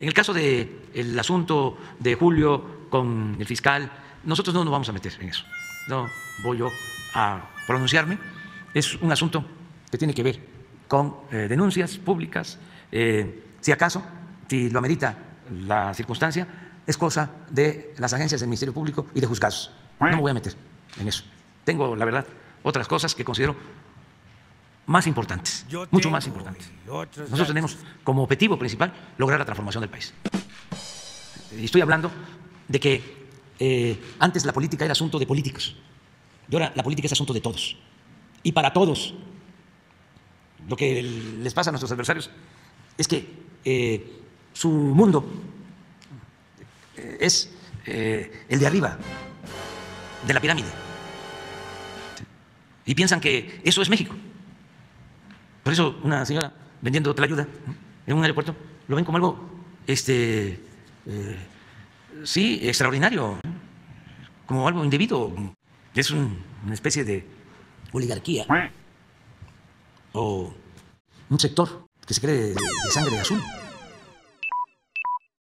En el caso del asunto de Julio con el fiscal, nosotros no nos vamos a meter en eso. No voy yo a pronunciarme. Es un asunto que tiene que ver con eh, denuncias públicas. Eh, si acaso, si lo amerita la circunstancia, es cosa de las agencias del Ministerio Público y de juzgados. No me voy a meter en eso. Tengo, la verdad, otras cosas que considero más importantes, mucho más importantes. Nosotros tenemos como objetivo principal lograr la transformación del país. Y estoy hablando de que eh, antes la política era asunto de políticos y ahora la política es asunto de todos y para todos. Lo que les pasa a nuestros adversarios es que eh, su mundo eh, es el de arriba de la pirámide y piensan que eso es México. Por eso una señora vendiendo ayuda en un aeropuerto lo ven como algo, este, eh, sí, extraordinario, como algo indebido. Es una especie de oligarquía o un sector que se cree de sangre azul.